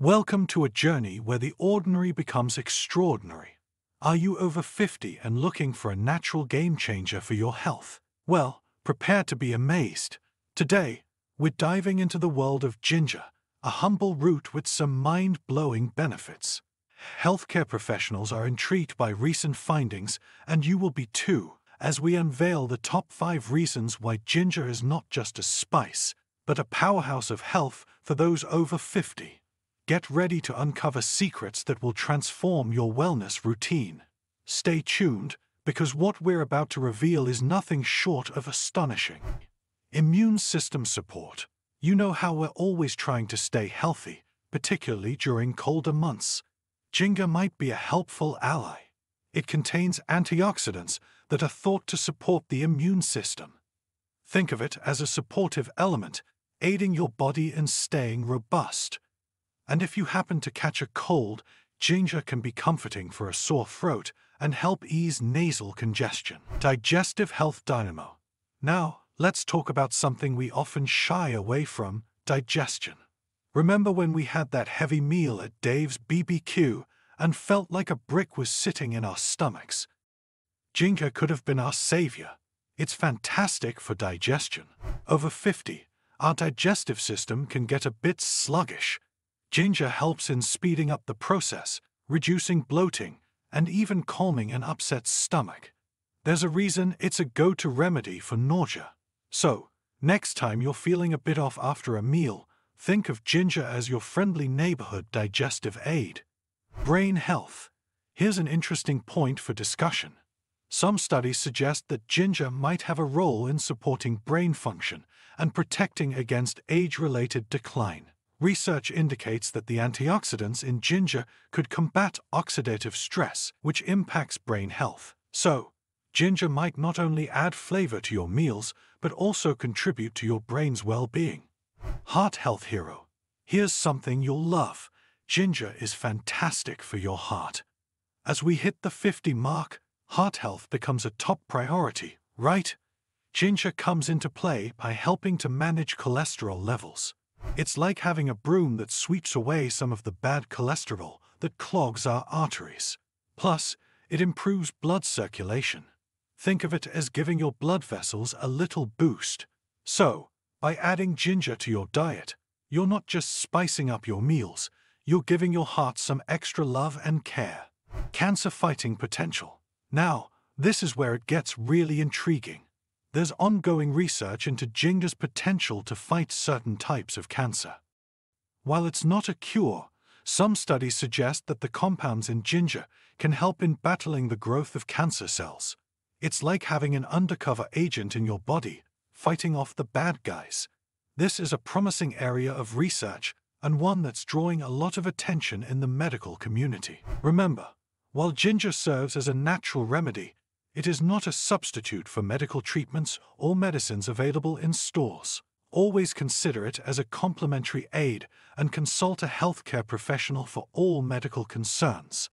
Welcome to a journey where the ordinary becomes extraordinary. Are you over 50 and looking for a natural game changer for your health? Well, prepare to be amazed. Today, we're diving into the world of ginger, a humble root with some mind blowing benefits. Healthcare professionals are intrigued by recent findings, and you will be too, as we unveil the top five reasons why ginger is not just a spice, but a powerhouse of health for those over 50. Get ready to uncover secrets that will transform your wellness routine. Stay tuned, because what we're about to reveal is nothing short of astonishing. Immune system support. You know how we're always trying to stay healthy, particularly during colder months. Ginger might be a helpful ally. It contains antioxidants that are thought to support the immune system. Think of it as a supportive element, aiding your body in staying robust. And if you happen to catch a cold, ginger can be comforting for a sore throat and help ease nasal congestion. Digestive Health Dynamo. Now, let's talk about something we often shy away from digestion. Remember when we had that heavy meal at Dave's BBQ and felt like a brick was sitting in our stomachs? Ginger could have been our savior. It's fantastic for digestion. Over 50, our digestive system can get a bit sluggish Ginger helps in speeding up the process, reducing bloating, and even calming an upset stomach. There's a reason it's a go-to remedy for nausea. So, next time you're feeling a bit off after a meal, think of ginger as your friendly neighborhood digestive aid. Brain health. Here's an interesting point for discussion. Some studies suggest that ginger might have a role in supporting brain function and protecting against age-related decline. Research indicates that the antioxidants in ginger could combat oxidative stress, which impacts brain health. So, ginger might not only add flavor to your meals, but also contribute to your brain's well-being. Heart Health Hero. Here's something you'll love. Ginger is fantastic for your heart. As we hit the 50 mark, heart health becomes a top priority, right? Ginger comes into play by helping to manage cholesterol levels. It's like having a broom that sweeps away some of the bad cholesterol that clogs our arteries. Plus, it improves blood circulation. Think of it as giving your blood vessels a little boost. So, by adding ginger to your diet, you're not just spicing up your meals, you're giving your heart some extra love and care. Cancer fighting potential. Now, this is where it gets really intriguing there's ongoing research into ginger's potential to fight certain types of cancer. While it's not a cure, some studies suggest that the compounds in ginger can help in battling the growth of cancer cells. It's like having an undercover agent in your body, fighting off the bad guys. This is a promising area of research and one that's drawing a lot of attention in the medical community. Remember, while ginger serves as a natural remedy, it is not a substitute for medical treatments or medicines available in stores. Always consider it as a complementary aid and consult a healthcare professional for all medical concerns.